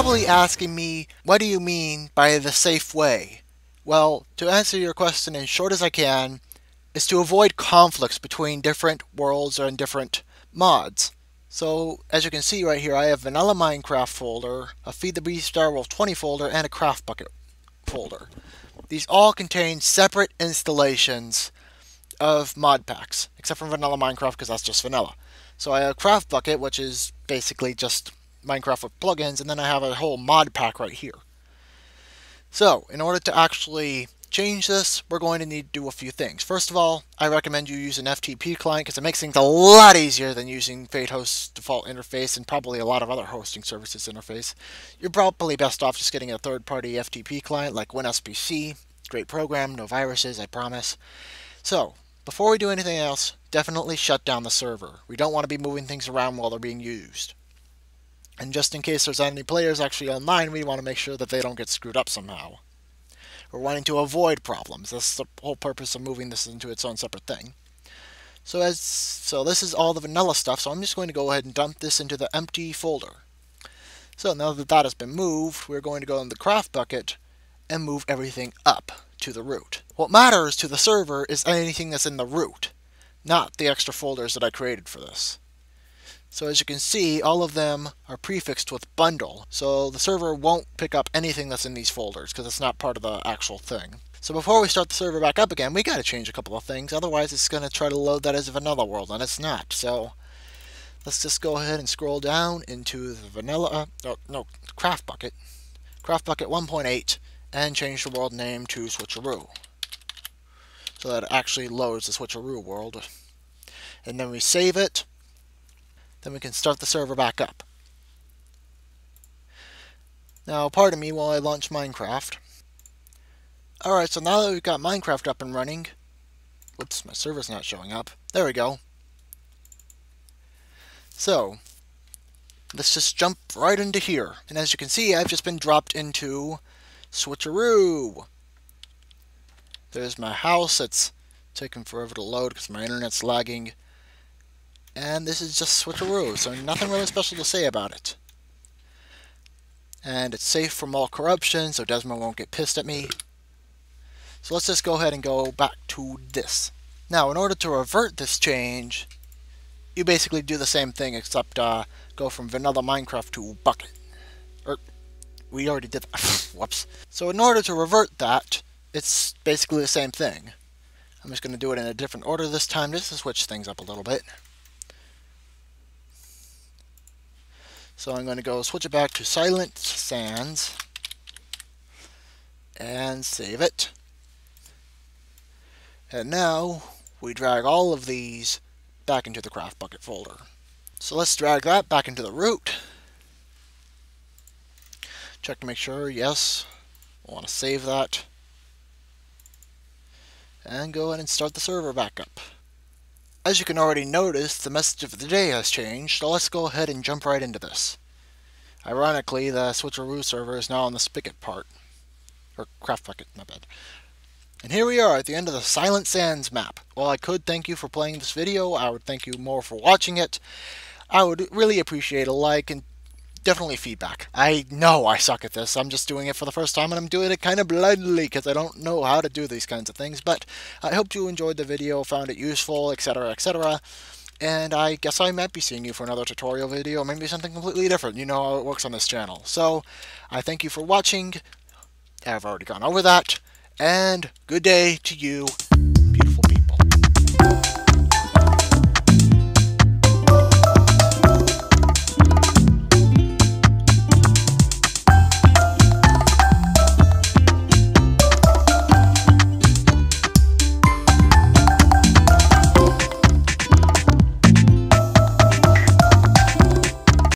probably asking me, what do you mean by the safe way? Well, to answer your question as short as I can, is to avoid conflicts between different worlds and different mods. So, as you can see right here, I have Vanilla Minecraft folder, a Feed the Beast Star Wolf 20 folder, and a CraftBukkit folder. These all contain separate installations of mod packs, except for Vanilla Minecraft because that's just vanilla. So I have CraftBukkit, which is basically just Minecraft with plugins, and then I have a whole mod pack right here. So, in order to actually change this, we're going to need to do a few things. First of all, I recommend you use an FTP client because it makes things a lot easier than using FadeHost's default interface and probably a lot of other hosting services interface. You're probably best off just getting a third-party FTP client like WinSPC. Great program, no viruses, I promise. So, before we do anything else, definitely shut down the server. We don't want to be moving things around while they're being used. And just in case there's any players actually online, we want to make sure that they don't get screwed up somehow. We're wanting to avoid problems. That's the whole purpose of moving this into its own separate thing. So as so this is all the vanilla stuff, so I'm just going to go ahead and dump this into the empty folder. So now that that has been moved, we're going to go in the CraftBukkit and move everything up to the root. What matters to the server is anything that's in the root, not the extra folders that I created for this. So as you can see, all of them are prefixed with bundle, so the server won't pick up anything that's in these folders because it's not part of the actual thing. So before we start the server back up again, we got to change a couple of things, otherwise it's going to try to load that as a vanilla world, and it's not. So let's just go ahead and scroll down into the vanilla, uh, no, CraftBukkit, craft bucket 1.8, and change the world name to switcheroo. So that it actually loads the switcheroo world. And then we save it. Then we can start the server back up. Now, pardon me while I launch Minecraft. Alright, so now that we've got Minecraft up and running... Whoops, my server's not showing up. There we go. So, let's just jump right into here. And as you can see, I've just been dropped into Switcheroo! There's my house. It's taking forever to load because my internet's lagging. And this is just Switcheroo, so nothing really special to say about it. And it's safe from all corruption, so Desmond won't get pissed at me. So let's just go ahead and go back to this. Now, in order to revert this change, you basically do the same thing, except uh, go from vanilla Minecraft to Bukkit. Or we already did that. Whoops. So in order to revert that, it's basically the same thing. I'm just going to do it in a different order this time just to switch things up a little bit. So I'm going to go switch it back to Silent Sands and save it. And now we drag all of these back into the CraftBukkit folder. So let's drag that back into the root. Check to make sure, yes. I want to save that. And go ahead and start the server back up. As you can already notice, the message of the day has changed, so let's go ahead and jump right into this. Ironically, the switcheroo server is now on the spigot part. Or CraftBukkit, my bad. And here we are at the end of the Silent Sands map. While I could thank you for playing this video, I would thank you more for watching it. I would really appreciate a like and definitely feedback. I know I suck at this. I'm just doing it for the first time and I'm doing it kind of blindly because I don't know how to do these kinds of things. But I hope you enjoyed the video, found it useful, etc., etc. And I guess I might be seeing you for another tutorial video, maybe something completely different. You know how it works on this channel. So, I thank you for watching. I've already gone over that. And good day to you